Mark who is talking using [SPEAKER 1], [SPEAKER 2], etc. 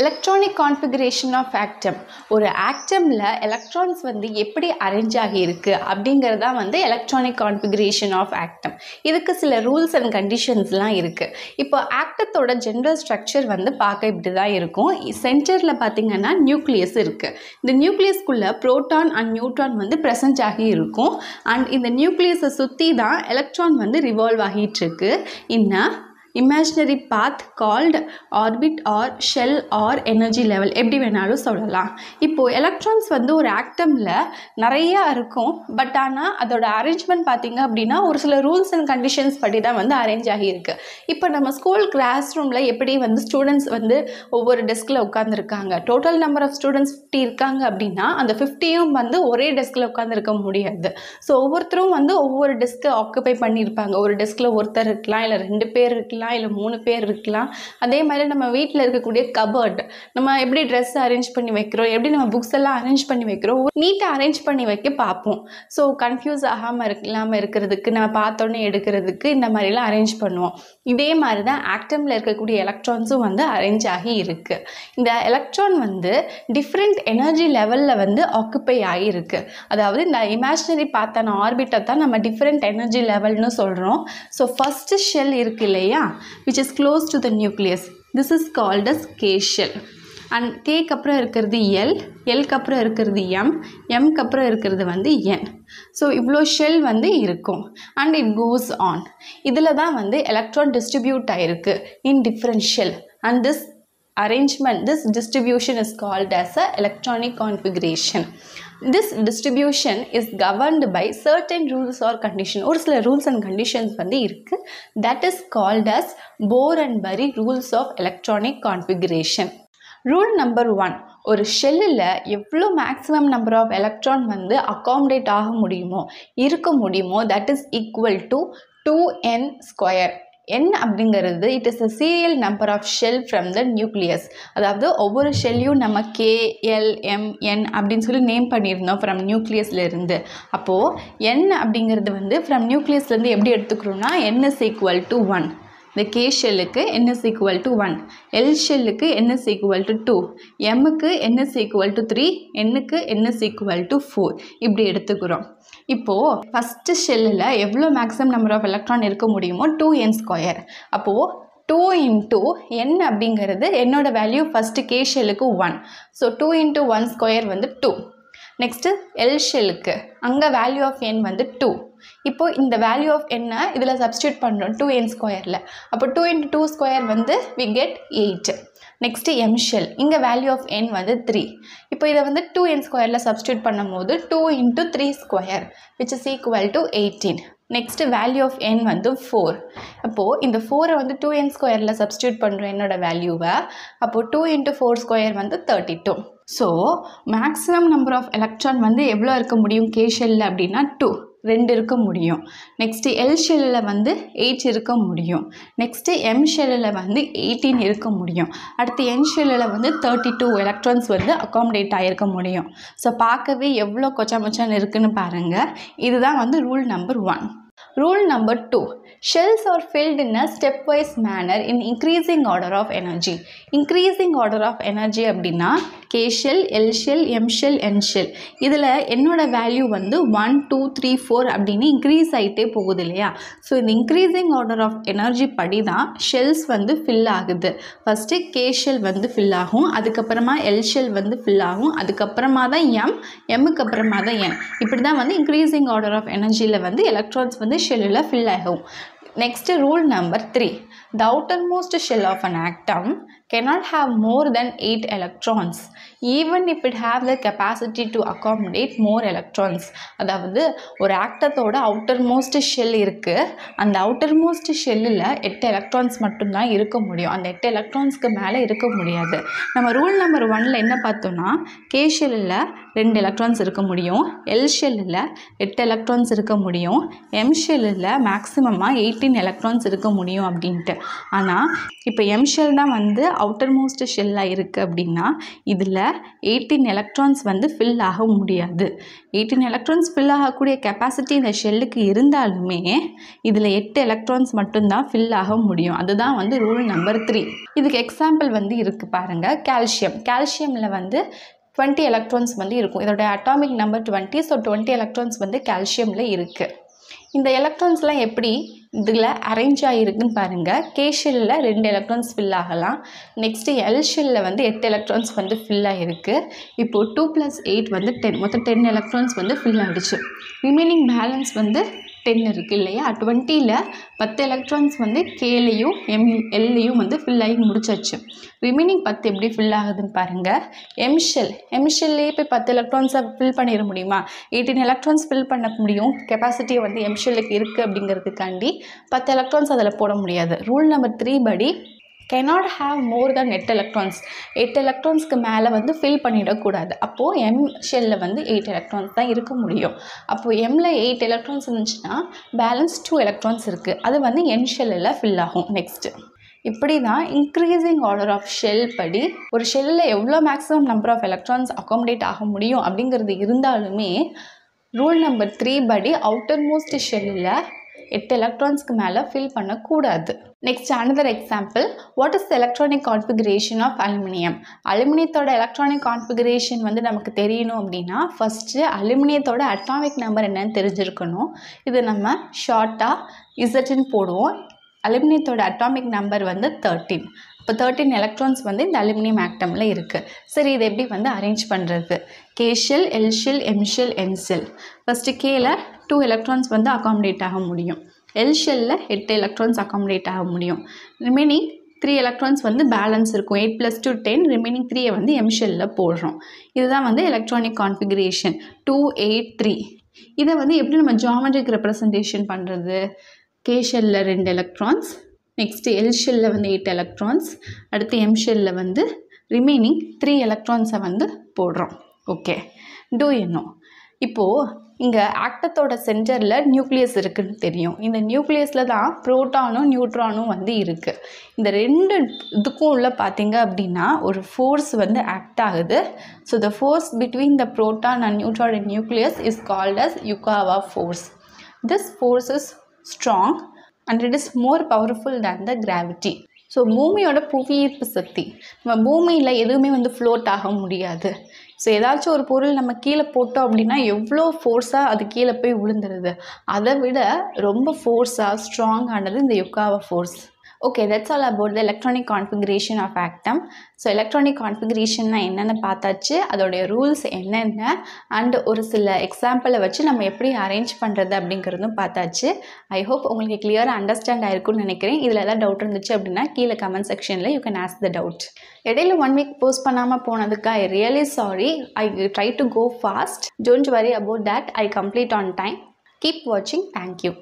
[SPEAKER 1] Electronic configuration of ஆக்டம் ஒரு ஆக்டமில் electrons வந்து எப்படி அரேஞ்ச் ஆகியிருக்கு அப்படிங்கிறதா வந்து எலக்ட்ரானிக் கான்ஃபிகரேஷன் ஆஃப் ஆக்டம் இதுக்கு சில ரூல்ஸ் அண்ட் கண்டிஷன்ஸ்லாம் இருக்குது இப்போ ஆக்டத்தோட ஜென்ரல் ஸ்ட்ரக்சர் வந்து பார்க்க இப்படி தான் இருக்கும். சென்டரில் பார்த்திங்கன்னா நியூக்ளியஸ் இருக்குது இந்த நியூக்ளியஸ்க்குள்ளே ப்ரோட்டான் அண்ட் நியூட்ரான் வந்து ப்ரெசன்ட் ஆகி இருக்கும். அண்ட் இந்த நியூக்ளியஸை சுற்றி தான் எலக்ட்ரான் வந்து ரிவால்வ் ஆகிட்டு இருக்கு. இன்னும் imaginary path called orbit or shell or energy level எப்படி வேணாலும் சொல்லலாம். இப்போது எலக்ட்ரான்ஸ் வந்து ஒரு ஆக்டமில் நிறையா இருக்கும். பட் ஆனால் அதோட அரேஞ்ச்மெண்ட் பார்த்தீங்க அப்படின்னா ஒரு சில ரூல்ஸ் அண்ட் கண்டிஷன்ஸ் படி தான் வந்து அரேஞ்ச் ஆகியிருக்கு. இப்போ நம்ம ஸ்கூல் கிளாஸ் ரூமில் எப்படி வந்து ஸ்டூடெண்ட்ஸ் வந்து ஒவ்வொரு டெஸ்கில் உட்காந்துருக்காங்க total number of students fifty இருக்காங்க அப்படின்னா அந்த ஃபிஃப்டியும் வந்து ஒரே டெஸ்கில் உட்காந்துருக்க முடியாது. ஸோ ஒவ்வொருத்தரும் வந்து ஒவ்வொரு டெஸ்க்கை ஆக்குபை பண்ணியிருப்பாங்க. ஒரு டெஸ்கில் ஒருத்தர் இருக்கலாம் இல்லை ரெண்டு பேர் இருக்கலாம். இல்லை மூணு பேர் இருக்கலாம். அதே மாதிரி நம்ம வீட்டில் இருக்கக்கூடிய கபர்ட் நம்ம எப்படி ட்ரெஸ் அரேஞ்ச் பண்ணி வைக்கிறோம் எப்படி நம்ம புக்ஸ் எல்லாம் அரேஞ்ச் பண்ணி வைக்கிறோம் நீட்டாக அரேஞ்ச் பண்ணி வைக்க பார்ப்போம். ஸோ கன்ஃபியூஸ் ஆகாமல் இருக்க இல்லாமல் இருக்கிறதுக்கு நம்ம பார்த்தோன்னே எடுக்கிறதுக்கு இந்த மாதிரிலாம் அரேஞ்ச் பண்ணுவோம். இதே மாதிரி தான் ஆக்டமில் இருக்கக்கூடிய எலக்ட்ரான்ஸும் வந்து அரேஞ்ச் ஆகி இருக்குது இந்த எலக்ட்ரான் வந்து டிஃப்ரெண்ட் எனர்ஜி லெவலில் வந்து ஆக்குப்பை ஆகியிருக்கு அதாவது இந்த இமேஜினரி பார்த்தான ஆர்பிட்டை தான் நம்ம டிஃப்ரெண்ட் எனர்ஜி லெவல்னு சொல்கிறோம் ஸோ ஃபஸ்ட்டு ஷெல் இருக்கு இல்லையா? Which is close to the nucleus this is called as K shell and கேக்கு அப்புறம் இருக்கிறது எல் எல்க்கு அப்புறம் இருக்கிறது எம் எம்க்கு அப்புறம் இருக்கிறது வந்து என் ஸோ இவ்வளோ ஷெல் வந்து இருக்கும். அண்ட் இட் கோஸ் ஆன் இதில் தான் வந்து எலக்ட்ரான் டிஸ்ட்ரிபியூட் ஆகிருக்கு in different shell and this arrangement this distribution is called as a electronic configuration this distribution is governed by certain rules or condition ஒரு சில rules and conditions வந்து இருக்குது that is called as Bohr and Bury rules of electronic configuration rule number one ஒரு ஷெல்லில் எவ்வளோ maximum number of electron வந்து accommodate ஆக முடியுமோ இருக்க முடியுமோ that is equal to two N square என் அப்படிங்கிறது it is a serial number of shell from the nucleus அதாவது ஒவ்வொரு ஷெல்லையும் நம்ம கே எல் எம் என் அப்படின்னு சொல்லி நேம் பண்ணியிருந்தோம் ஃப்ரம் நியூக்ளியஸ்லேருந்து அப்போது என் அப்படிங்கிறது வந்து ஃப்ரம் நியூக்ளியஸ்லேருந்து எப்படி எடுத்துக்கிறோம்னா N is equal to one இந்த K ஷெல்லுக்கு NS equal to one L ஷெல்லுக்கு NS equal to two எம்முக்கு என்எஸ் ஈக்குவல் டு த்ரீ என்னுக்கு என்எஸ் ஈக்குவல் டு ஃபோர் இப்படி எடுத்துக்கிறோம். இப்போது ஃபஸ்ட்டு ஷெல்லில் எவ்வளோ மேக்ஸிமம் நம்பர் ஆஃப் எலக்ட்ரான் இருக்க முடியுமோ டூ என் ஸ்கொயர் அப்போது டூ இன்ட்டு என் அப்படிங்கிறது என்னோடய value first K ஷெல்லுக்கு one so two into one square வந்து டூ நெக்ஸ்ட்டு எல்ஷெலுக்கு அங்கே வேல்யூ ஆஃப் என் வந்து டூ இப்போது இந்த வேல்யூ ஆஃப் என்னை இதில் சப்ஸ்டியூட் பண்ணுறோம் டூ என் ஸ்கொயரில் அப்போ டூ இன்ட்டு டூ ஸ்கொயர் வந்து we get eight next M shell இங்கே வேல்யூ ஆஃப் என் வந்து த்ரீ இப்போ இதை வந்து டூ என் ஸ்கொயரில் சப்ஸ்டியூட் பண்ணும்போது two into three square which is equal to eighteen next value of N வந்து ஃபோர் அப்போது இந்த ஃபோரை வந்து டூ என் ஸ்கொயரில் சப்ஸ்டியூட் பண்ணுறோம் என்னோடய வேல்யூவை அப்போது டூ இன்ட்டு ஃபோர் ஸ்கொயர் வந்து thirty two so maximum number of electron வந்து எவ்வளோ இருக்க முடியும்? கே ஷெல்லில் அப்படின்னா டூ ரெண்டு இருக்க முடியும். நெக்ஸ்ட்டு எல் ஷெல்லில் வந்து எயிட் இருக்க முடியும். நெக்ஸ்ட்டு எம் ஷெல்லில் வந்து எயிட்டீன் இருக்க முடியும். அடுத்து என் ஷெல்லில் வந்து தேர்ட்டி டூ எலக்ட்ரான்ஸ் வந்து அக்காமடேட் ஆகிருக்க முடியும். ஸோ பார்க்கவே எவ்வளோ கொச்சா மொச்சான்னு இருக்குன்னு பாருங்கள் இதுதான் வந்து rule number one rule number two shells are filled in a stepwise manner in increasing order of energy. Increasing order of energy அப்படின்னா K shell L shell M shell N shell இதில் என்னோட value வந்து one two three four அப்படின்னு increase ஆகிட்டே போகுது இல்லையா? So இந்த increasing order of energy படி தான் ஷெல்ஸ் வந்து ஃபில் ஆகுது. ஃபஸ்ட்டு கே ஷெல் வந்து ஃபில் ஆகும் அதுக்கப்புறமா எல் ஷெல் வந்து ஃபில் ஆகும் அதுக்கப்புறமா தான் எம் எம்முக்கு அப்புறமா தான் என் இப்படி தான் வந்து இன்க்ரீசிங் ஆர்டர் ஆஃப் எனர்ஜியில் வந்து எலக்ட்ரான்ஸ் வந்து வந்து ஷெல்லில் ஃபில் ஆகும் next rule number three the outermost shell of an atom cannot have more than 8 electrons. Even if it have the capacity to accommodate more electrons அதாவது ஒரு ஆக்டத்தோட அவுட்டர் மோஸ்ட் ஷெல் இருக்குது அந்த outer most ஷெல்லில் எட்டு electrons மட்டும்தான் இருக்க முடியும். அந்த எட்டு எலக்ட்ரான்ஸ்க்கு மேலே இருக்க முடியாது. நம்ம ரூல் நம்பர் ஒனில் என்ன பார்த்தோம்னா கே ஷெல்லில் ரெண்டு எலக்ட்ரான்ஸ் இருக்க முடியும். எல் ஷெல்லில் எட்டு எலக்ட்ரான்ஸ் இருக்க முடியும். எம் ஷெல்லில் மேக்ஸிமமாக எயிட்டீன் எலக்ட்ரான்ஸ் இருக்க முடியும் அப்படின்ட்டு. ஆனால் இப்போ எம் ஷெல் தான் வந்து அவுட்டர் மோஸ்ட் ஷெல்லாக இருக்குது அப்படின்னா இதில் எயிட்டீன் எலக்ட்ரான்ஸ் வந்து ஃபில் ஆக முடியாது. எயிட்டீன் எலக்ட்ரான்ஸ் ஃபில் ஆகக்கூடிய கெப்பாசிட்டி இந்த ஷெல்லுக்கு இருந்தாலுமே இதில் எட்டு எலக்ட்ரான்ஸ் மட்டும்தான் ஃபில் ஆக முடியும். அதுதான் வந்து ரூல் நம்பர் த்ரீ இதுக்கு எக்ஸாம்பிள் வந்து இருக்குது பாருங்கள் கால்சியம் கால்சியமில் வந்து டுவெண்ட்டி எலக்ட்ரான்ஸ் வந்து இருக்கும். இதோட atomic number twenty so twenty electrons வந்து கால்சியமில் இருக்குது இந்த எலக்ட்ரான்ஸ்லாம் எப்படி இதில் அரேஞ்ச் ஆகிருக்குன்னு பாருங்கள் கே ஷெல்லில் ரெண்டு எலக்ட்ரான்ஸ் ஃபில் ஆகலாம். நெக்ஸ்ட்டு எல் ஷெல்லில் வந்து எட்டு எலக்ட்ரான்ஸ் வந்து ஃபில் ஆகிருக்கு இப்போது டூ ப்ளஸ் எயிட் வந்து டென் மொத்தம் டென் எலக்ட்ரான்ஸ் வந்து ஃபில் ஆகிடுச்சு ரிமைனிங் பேலன்ஸ் வந்து டென் இருக்குது இல்லையா? டுவெண்ட்டியில் பத்து எலக்ட்ரான்ஸ் வந்து கேலையும் எம் எல்லையும் வந்து ஃபில் ஆகி முடிச்சாச்சு. ரிமைனிங் பத்து எப்படி ஃபில் ஆகுதுன்னு பாருங்கள் எம்ஷெல் ஷெல் போய் பத்து எலக்ட்ரான்ஸை ஃபில் பண்ணிட முடியுமா? எயிட்டீன் எலக்ட்ரான்ஸ் ஃபில் பண்ண முடியும். கெப்பாசிட்டி வந்து எம்ஷெல்லுக்கு இருக்குது அப்படிங்கிறதுக்காண்டி பத்து எலக்ட்ரான்ஸ் அதில் போட முடியாது. ரூல் நம்பர் த்ரீ படி கெனாட் ஹாவ் மோர் தென் எட்டு எலக்ட்ரான்ஸ் எட்டு எலக்ட்ரான்ஸ்க்கு மேலே வந்து ஃபில் பண்ணிடக்கூடாது. அப்போது எம் ஷெல்லில் வந்து எயிட் எலக்ட்ரான்ஸ் தான் இருக்க முடியும். அப்போது எம்மில் எயிட் எலக்ட்ரான்ஸ் இருந்துச்சுன்னா பேலன்ஸ் டூ எலக்ட்ரான்ஸ் இருக்குது அது வந்து என் ஷெல்லில் ஃபில் ஆகும். நெக்ஸ்ட்டு இப்படி தான் இன்க்ரீஸிங் ஆர்டர் ஆஃப் ஷெல் படி ஒரு ஷெல்லில் எவ்வளோ maximum number of electrons accommodate ஆக முடியும் அப்படிங்கிறது இருந்தாலுமே ரூல் நம்பர் த்ரீ படி அவுட்டர் மோஸ்ட் ஷெல்லில் எட்டு எலக்ட்ரான்ஸ்க்கு மேலே ஃபில் பண்ணக்கூடாது. Next another example what is electronic configuration of aluminium அலுமினியத்தோட electronic configuration வந்து நமக்கு தெரியணும் அப்படின்னா ஃபஸ்ட்டு அலுமினியத்தோட அட்டாமிக் நம்பர் என்னன்னு தெரிஞ்சிருக்கணும். இது நம்ம ஷார்ட்டாக இசட்னு போடுவோம். அலுமினியத்தோட அட்டாமிக் நம்பர் வந்து தேர்ட்டீன் இப்போ தேர்ட்டின் எலக்ட்ரான்ஸ் வந்து இந்த அலுமினியம் ஆக்டமில் இருக்குது சரி இதை எப்படி வந்து அரேஞ்ச் பண்ணுறது கேஷியல் எல்ஷியல் எம்ஷியல் ஷெல் ஃபஸ்ட்டு கேல டூ எலக்ட்ரான்ஸ் வந்து அகாமடேட் ஆக முடியும். எல் எட்டு எலக்ட்ரான்ஸ் அகாமடேட் ஆக முடியும். ரிமைனிங் த்ரீ எலக்ட்ரான்ஸ் வந்து பேலன்ஸ் இருக்கும். Eight plus two ten remaining த்ரீயை வந்து எம்ஷெல்லில் போடுறோம். இதுதான் வந்து electronic configuration two eight three இதை வந்து எப்படி நம்ம ஜாமெட்ரிக் ரெப்ரசன்டேஷன் பண்ணுறது கேஷெல்லில் ரெண்டு எலக்ட்ரான்ஸ் நெக்ஸ்ட்டு எல் ஷெல்லில் வந்து எயிட் எலக்ட்ரான்ஸ் அடுத்து எம் ஷெல்லில் வந்து ரிமைனிங் த்ரீ எலக்ட்ரான்ஸை வந்து போடுறோம். ஓகே டூ என்னோ இப்போது இங்கே ஆக்டத்தோட சென்டரில் நியூக்ளியஸ் இருக்குன்னு தெரியும். இந்த நியூக்ளியஸில் தான் ப்ரோட்டானும் நியூட்ரானும் வந்து இருக்குது இந்த ரெண்டு இதுக்கும் உள்ள பார்த்தீங்க அப்படின்னா ஒரு ஃபோர்ஸ் வந்து ஆக்ட் ஆகுது. So the force between the proton and neutron and nucleus is called as Yukawa force this force is strong and it is more powerful than the gravity so பூமியோட புவியீர்ப்பு சக்தி. நம்ம பூமியில் எதுவுமே வந்து ஃப்ளோட் ஆக முடியாது. ஸோ ஏதாச்சும் ஒரு பொருள் நம்ம கீழே போட்டோம் அப்படின்னா எவ்வளோ ஃபோர்ஸாக அது கீழே போய் விழுந்துருது. அதை விட ரொம்ப ஃபோர்ஸாக ஸ்ட்ராங்கானது இந்த Yukawa force okay that's all about the electronic configuration of atom so electronic கான்ஃபிகரேஷன்னா என்னென்னு பார்த்தாச்சு. அதோடைய ரூல்ஸ் என்னென்ன? அண்ட் ஒரு சில எக்ஸாம்பிளை வச்சு நம்ம எப்படி அரேஞ்ச் பண்ணுறது அப்படிங்கிறதும் பார்த்தாச்சு. ஐ ஹோப் உங்களுக்கு கிளியராக அண்டர்ஸ்டாண்ட் ஆயிருக்கும்னு நினைக்கிறேன். இதில் ஏதாவது டவுட் இருந்துச்சு அப்படின்னா கீழே கமெண்ட் செக்ஷனில் you can ask the doubt இடையில ஒன் வீக் போஸ்ட் பண்ணாமல் போனதுக்கு I really sorry I try to go fast don't worry about that I complete on time keep வாட்சிங் தேங்க்யூ